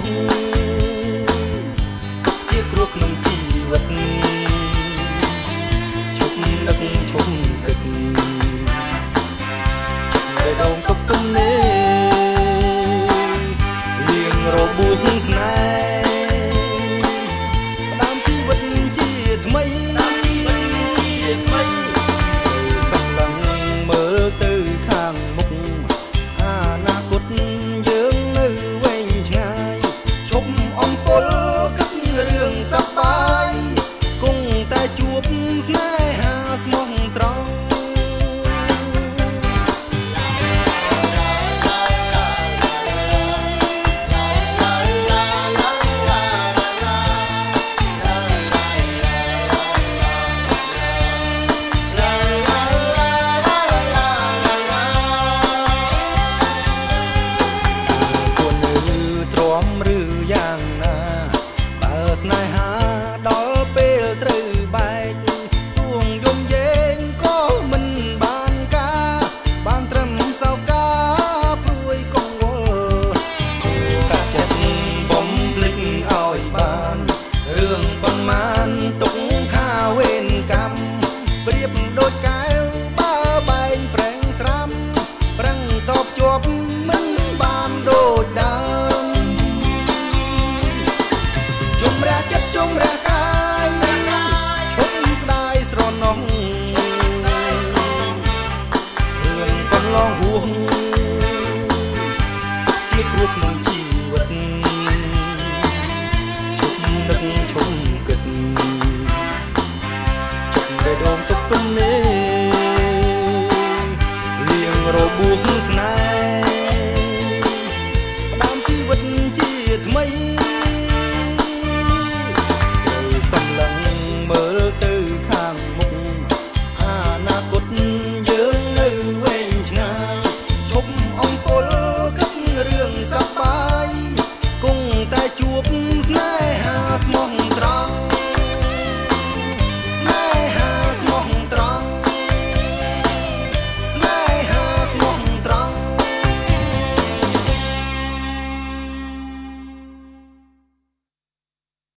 Oh.